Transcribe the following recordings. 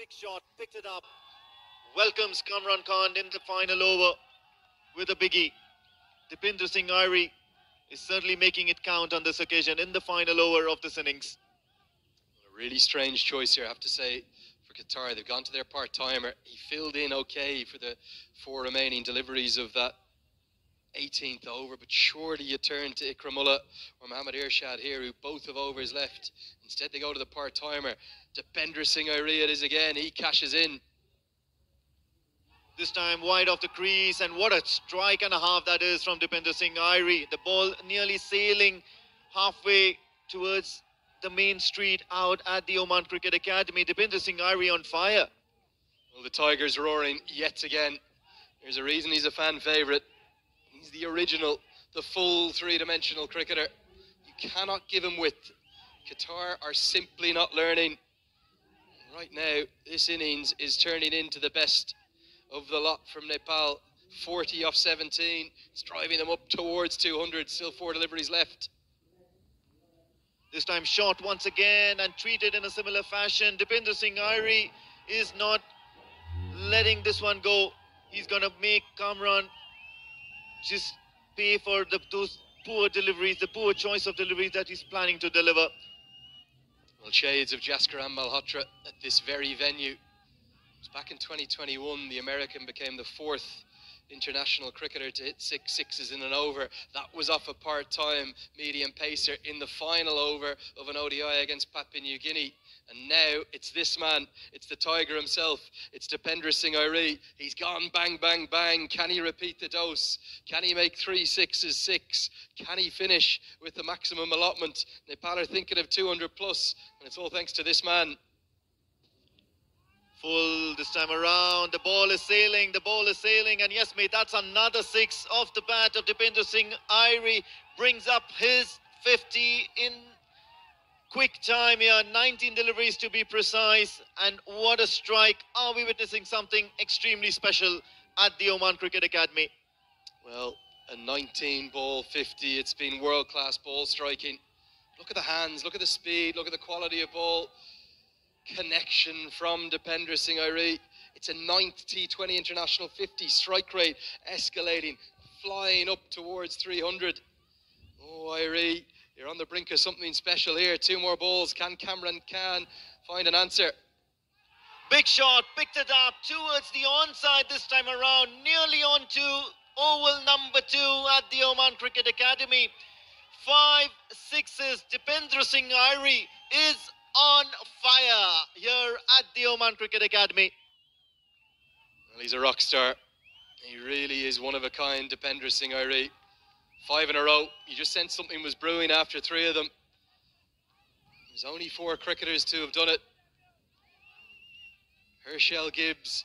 big shot, picked it up. Welcomes Kamran Khan in the final over with a biggie. Dipendra Singh Airee is certainly making it count on this occasion in the final over of this innings. A really strange choice here, I have to say, for Qatar. They've gone to their part timer. He filled in okay for the four remaining deliveries of that 18th over, but surely you turn to Ikramullah or Mohammad Irshad here, who both have overs left. Instead, they go to the part timer. Dipendra Singh Airee it is again. He cashes in. This time wide off the crease, and what a strike and a half that is from Dipendra Singh Airee. The ball nearly sailing halfway towards the main street out at the Oman Cricket Academy. Dipendra Singh Airee on fire. Well, the Tigers roaring yet again. There's a reason he's a fan favourite. The original, the full three-dimensional cricketer. You cannot give him width. Qatar are simply not learning. Right now, this innings is turning into the best of the lot from Nepal. 40 off 17. It's driving them up towards 200. Still four deliveries left. This time shot once again and treated in a similar fashion. Dipendra Singh Airee is not letting this one go. He's going to make Kamran just pay for the, those poor deliveries, the poor choice of deliveries that he's planning to deliver. Well, shades of Jaskiran Malhotra at this very venue. Back in 2021, the American became the fourth international cricketer to hit six sixes in an over. That was off a part-time medium pacer in the final over of an ODI against Papua New Guinea. And now it's this man, it's the Tiger himself, it's Dipendra Singh Airee. He's gone bang, bang, bang. Can he repeat the dose? Can he make three sixes six? Can he finish with the maximum allotment? Nepal are thinking of 200 plus, and it's all thanks to this man. Full this time around. The ball is sailing. The ball is sailing. And yes, mate, that's another six off the bat of Dipendra Singh Airee. Brings up his 50 in quick time here. 19 deliveries to be precise. And what a strike. Are we witnessing something extremely special at the Oman Cricket Academy? Well, a 19 ball 50. It's been world class ball striking. Look at the hands, look at the speed, look at the quality of ball connection from Dipendra Singh Airee. It's a ninth T20 International 50 strike rate, escalating, flying up towards 300. Oh, Airee, you're on the brink of something special here. Two more balls. Can Kamran Khan find an answer? Big shot, picked it up towards the onside this time around, nearly onto oval number two at the Oman Cricket Academy. Five sixes. Dipendra Singh Airee is on fire here at the Oman Cricket Academy. Well, he's a rock star. He really is one of a kind, Dipendra Singh Airee. Five in a row. You just sensed something was brewing after three of them. There's only four cricketers to have done it. Herschelle Gibbs,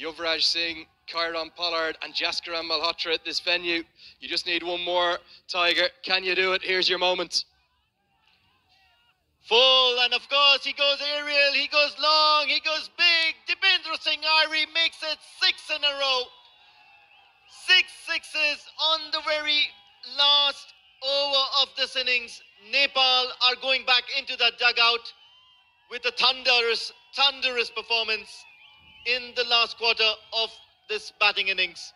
Yuvraj Singh, Kieron Pollard, and Jaskiran Malhotra at this venue. You just need one more, Tiger. Can you do it? Here's your moment. Full, and of course he goes aerial, he goes long, he goes big. Dipendra Singh Airee makes it six in a row. Six sixes on the very last over of this innings. Nepal are going back into the dugout with a thunderous, thunderous performance in the last quarter of this batting innings.